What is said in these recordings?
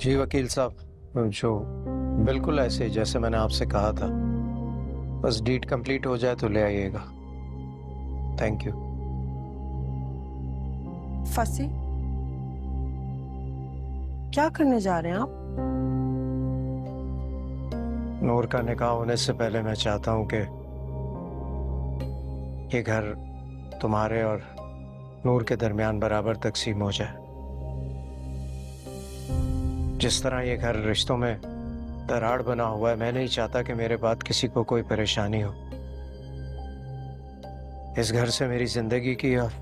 जी वकील साहब। जो बिल्कुल ऐसे जैसे मैंने आपसे कहा था। बस डीट कंप्लीट हो जाए तो ले आइएगा। थैंक यू फंसी? क्या करने जा रहे हैं आप? नूर का निकाह होने से पहले मैं चाहता हूँ कि ये घर तुम्हारे और नूर के दरमियान बराबर तकसीम हो जाए। जिस तरह ये घर रिश्तों में दरार बना हुआ है मैं नहीं चाहता कि मेरे बाद किसी को कोई परेशानी हो। इस घर से मेरी ज़िंदगी की और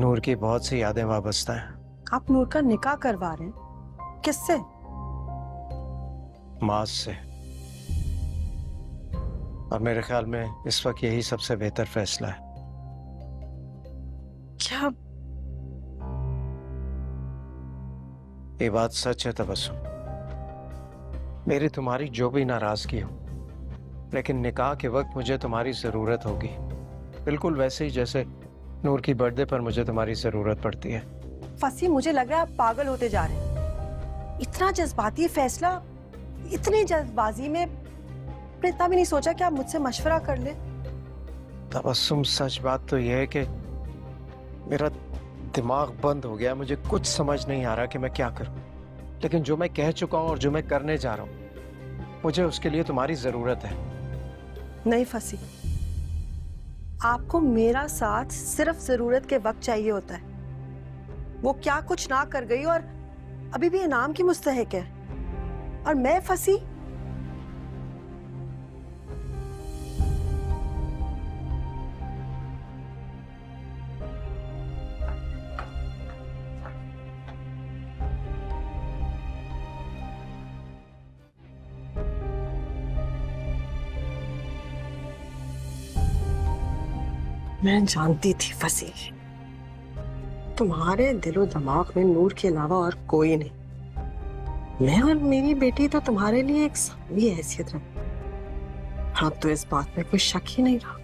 नूर की बहुत सी यादें वाबस्ता हैं। आप नूर का निकाह करवा रहे हैं? किससे? माज से। और मेरे ख्याल में इस वक्त यही सबसे बेहतर फैसला है। क्या ये बात सच है तबस्सुम। मेरी तुम्हारी जो भी नाराज़गी हो लेकिन निकाह के वक्त मुझे तुम्हारी ज़रूरत होगी। बिल्कुल वैसे ही जैसे नूर की बर्थडे पर मुझे तुम्हारी ज़रूरत पड़ती है। फंसी मुझे लग रहा है आप पागल होते जा रहे हैं। इतना जज्बाती फैसला इतनी जल्दबाजी में इतना भी नहीं सोचा कि आप मुझसे मशवरा कर ले। तबस्सुम सच बात तो यह है कि मेरा दिमाग बंद हो गया, मुझे कुछ समझ नहीं आ रहा कि मैं क्या करूँ। लेकिन जो मैं कह चुका हूँ और जो मैं करने जा रहा हूँ, मुझे उसके लिए तुम्हारी ज़रूरत है। नहीं फंसी। आपको मेरा साथ सिर्फ़ ज़रूरत के वक्त चाहिए होता है। वो क्या कुछ ना कर गई और अभी भी इनाम की मुस्तहक है। और मैं फंसी? मैं जानती थी फसी तुम्हारे दिलो दिमाग में नूर के अलावा और कोई नहीं। मैं और मेरी बेटी तो तुम्हारे लिए एक हैसियत रख अब तो इस बात में कोई शक ही नहीं रहा।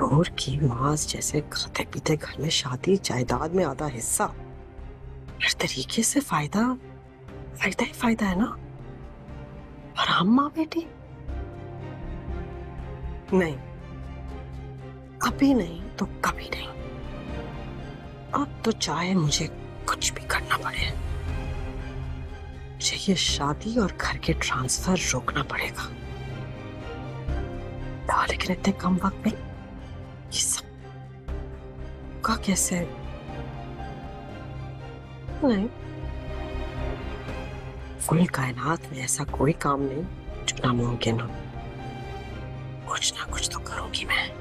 नूर की माज जैसे खाते पीते घर में शादी, जायदाद में आधा हिस्सा। हर तरीके से फ़ायदा फ़ायदा ही फ़ायदा है ना? और हम माँ बेटी? नहीं। अभी नहीं तो कभी नहीं। अब तो चाहे मुझे कुछ भी करना पड़े। मुझे ये शादी और घर के ट्रांसफ़र रोकना पड़ेगा। हाँ, लेकिन इतने कम वक्त में ये सब का कैसे? नहीं। कुल कायनात में ऐसा कोई काम नहीं जो नामुमकिन हो। कुछ ना कुछ तो करूँगी मैं।